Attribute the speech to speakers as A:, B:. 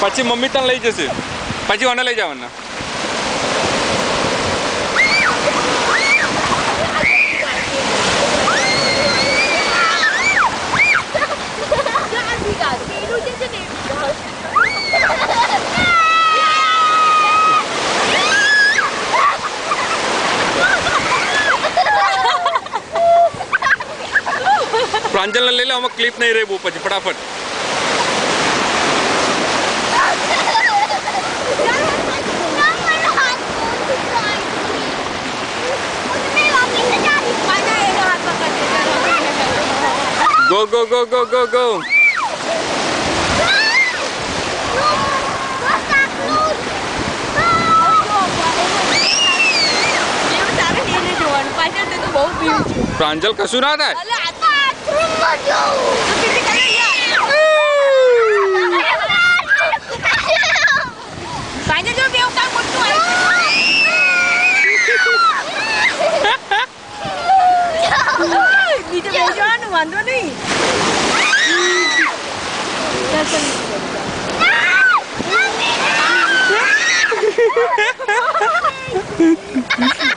A: પછી મમ્મી તને લઈ જશે પછી ઓને લઈ જવાના પ્રાંજલને લઈ લે આમાં ક્લિપ નહીં રહી બહુ પછી ફટાફટ go go go go go go
B: બહુ ભીડ છે
A: પ્રાંજલ કશું ના થાય
B: અલે hujan mandor nih. Hahaha.